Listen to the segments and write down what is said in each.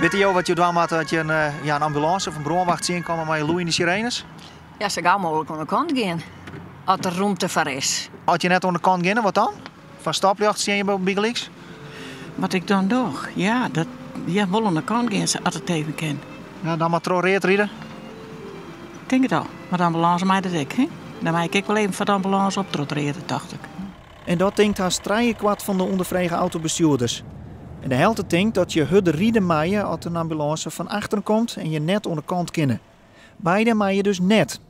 Weet je wat je doen moet dat je een, eh, ja, een ambulance of een brandwacht zien komen met je loeiende sirenes? Ja, zo gauw mogelijk aan de kant gaan. Als er ruimte voor is. Als je net aan de kant gaan, wat dan? Van stapjacht zie je bij Bigelix? Wat ik dan doe? Ja, dat... Ja, wel aan de kant gaan ze als het even kan. Ja, dan maar troreert rieden. Ik denk het al. Maar de ambulance mij dat ik, hè? Dan maak ik wel even van de ambulance optrotteren, dacht ik. En dat denkt haast kwart van de ondervregen autobestuurders. En de helte denkt dat je hudde rieden maaien als een ambulance van achteren komt en je net de kant kennen. Beide maaien dus net.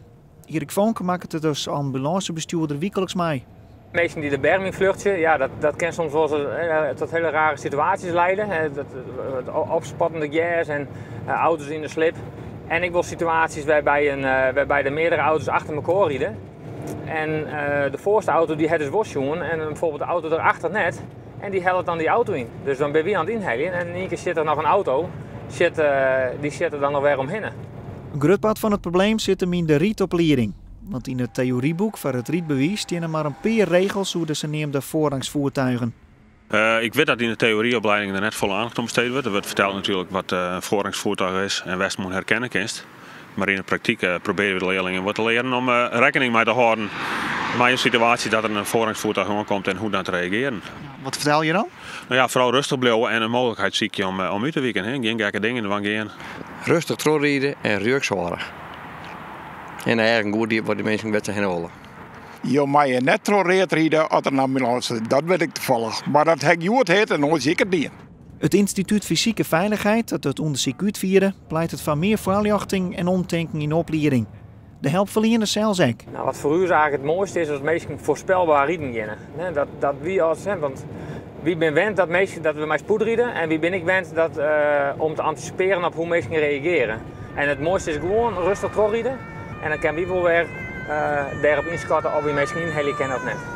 Erik Vonk maakt het als ambulancebestuurder wekelijks mee. Mensen die de berming vluchten, ja, dat, dat kan soms wel eh, tot hele rare situaties leiden. Eh, dat, het opspattende gas en eh, auto's in de slip. En ik wil situaties waarbij, een, waarbij de meerdere auto's achter elkaar rijden. En de voorste auto die het is wasjongen en bijvoorbeeld de auto erachter net. En die helpt dan die auto in. Dus dan ben je aan het inhalen en in één keer zit er nog een auto. Zit, uh, die zit er dan nog weer omheen. Een groot van het probleem zit hem in de rietopleiding. Want in het theorieboek van het rietbewijs staan er maar een paar regels hoe ze neemt de voorrangsvoertuigen. Uh, ik weet dat in de theorieopleiding er net volle aandacht om besteed wordt. Er wordt verteld natuurlijk wat uh, een voorrangsvoertuig is en waar moet herkennen kist. Maar in de praktijk uh, proberen we de leerlingen wat te leren om rekening mee te houden met een situatie dat er een voorrangsvoertuig aankomt en hoe dan te reageren. Wat vertel je dan? Nou ja, vooral rustig blijven en een mogelijkheid ziekje om, om uit te wikken. Hè. Geen gekke dingen van gaan. Rustig terugrijden en rugzorg. En eigenlijk goed wat de mensen met zich willen. Je mag je net troreerd rijden als een ambulance. Dat weet ik toevallig. Maar dat heb je het heet en nooit zeker niet. Het Instituut Fysieke Veiligheid, dat het onder circuit vierde, pleit het van meer voorlichting en omdenken in opleiding. De helpverleners zelfs ook. Nou, wat voor u eigenlijk het mooiste is, als mensen voorspelbaar rijden gaan. Dat, dat wie als, want wie ben wend dat, mensen, dat we mij spoed rijden en wie ben ik wend dat, uh, om te anticiperen op hoe mensen reageren. En het mooiste is gewoon rustig doorrijden en dan kan wie wel weer uh, daarop inschatten of je misschien heel kennen of net.